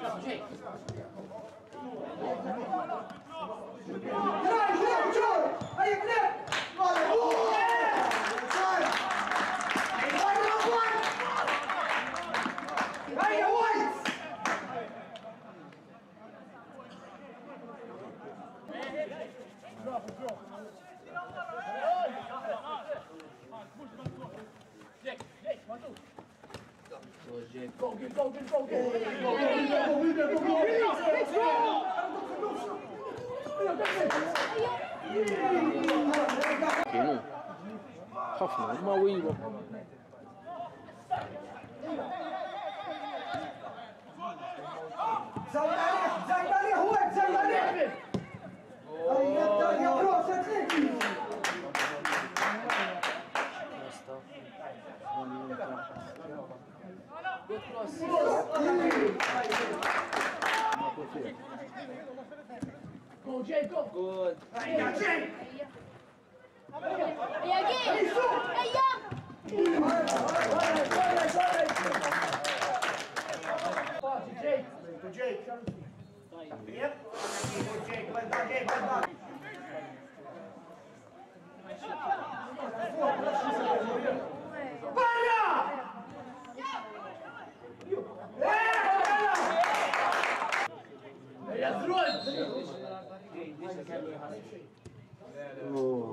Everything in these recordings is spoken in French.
Grazie. كينو خفنا ما ويبا زود Go Jay, go. Good. Venga Jay. E aqui? E aí? Forte, Jake. Jake. Yep. Jake, vai dar, Jake, vai dar. Diz! Go,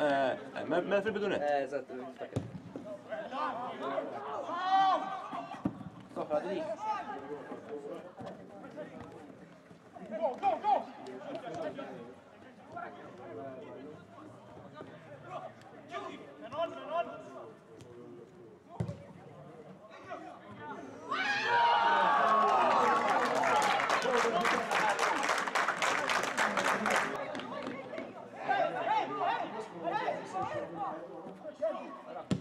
آه ما في البدونات. آه بالظبط صح رودريجو Bravo!